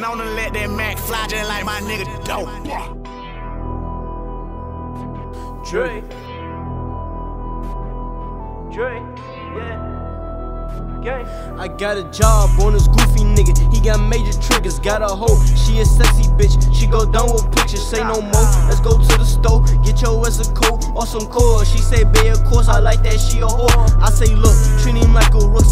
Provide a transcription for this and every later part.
Known to let that Mac fly just like my nigga dope. Dre. Dre, yeah. Gang. I got a job on this goofy nigga. He got major triggers. Got a hoe. She a sexy bitch. She go down with pictures. Say no more. Let's go to the store. Get your ass a coat or some core. She say, babe, of course I like that. She a whore. I say, look, treat him like a rook.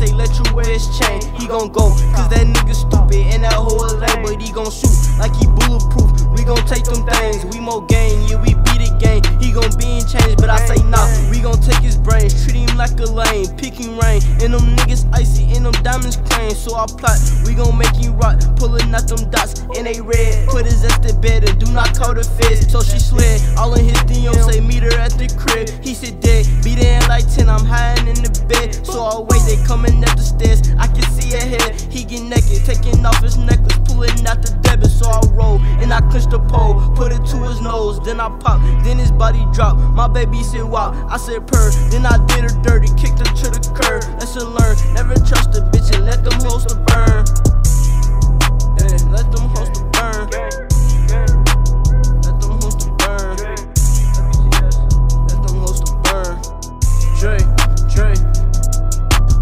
Wear his chain. He gon' go. Cause that nigga stupid and that a lame. But he gon' shoot like he bulletproof. We gon' take them things. We more gang. Yeah, we beat the game. He gon' be in change. But I say, nah. We gon' take his brains. Treat him like a lame. Picking rain. And them niggas icy. And them diamonds clean. So I plot. We gon' make him rot, Pulling out them dots. And they red. Put his ass to bed. And do not call the feds. So she slid. All in his DM. Say, meet her at the crib. He said, 10. I'm hiding in the bed. So I wait. They coming up the stairs. I can see her head. He get naked. Taking off his necklace. Pulling out the debit. So I roll. And I clench the pole. Put it to his nose. Then I pop. Then his body drop. My baby said, wow. I said, purr. Then I did her dirty. Kicked her to the curb. Lesson learned. Never trust a bitch and let them hoes Dre, Dre.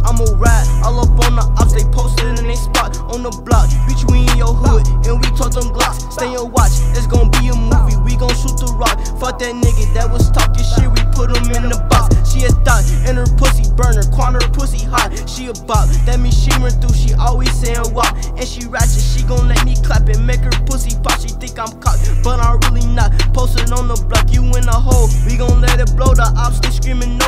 I'ma ride all up on the ops, they posted in they spot on the block. Bitch, we in your hood, and we talk them glocks. Stay and watch, it's gon' be a movie, we gon' shoot the rock. Fuck that nigga that was talking shit, we put him in the box. She a thought, and her pussy burner, quan her pussy hot. She a bop, that means she run through, she always saying wop. And she ratchet, she gon' let me clap and make her pussy pop. She think I'm cocked, but I'm really not. Posted on the block, you in a hole. We gon' let it blow, the ops they screaming no,